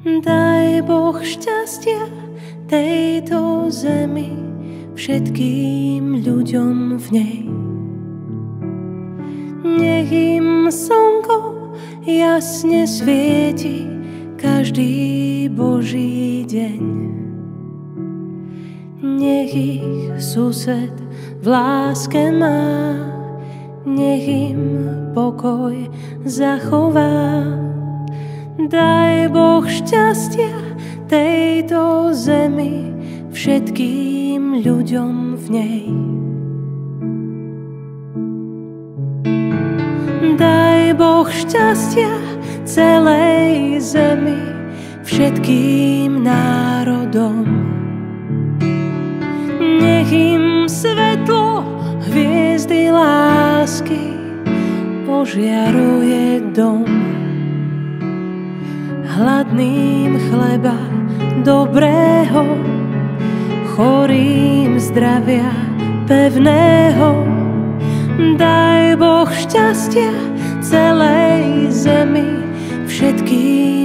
Daj Boh šťastia tejto zemi všetkým ľuďom v nej. Nech im slnko jasne svieti každý Boží deň. Nech ich sused v láske má, nech im pokoj zachová. Daj Boh šťastia tejto zemi všetkým ľuďom v nej. Daj Boh šťastia celej zemi všetkým národom. Nech im svetlo hviezdy lásky požiaruje dom. Hladným chleba dobrého, chorým zdravia pevného. Daj Boh šťastia celej zemi, všetkým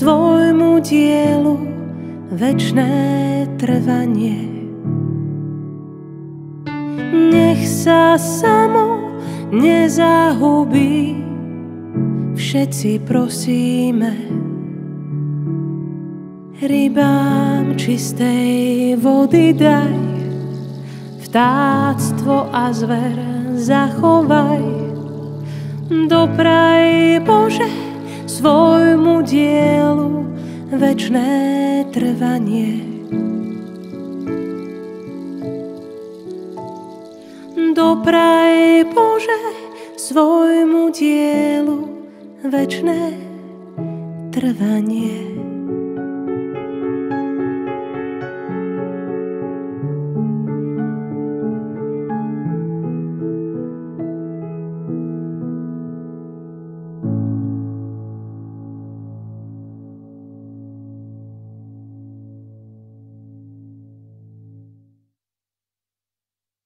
svojmu dielu večné trvanie. Nech sa samo nezahubí, všetci prosíme. Rybám čistej vody daj, vtáctvo a zver zachovaj. Dopraj Bože, svojmu dielu večné trvanie. Dopraj Bože svojmu dielu večné trvanie.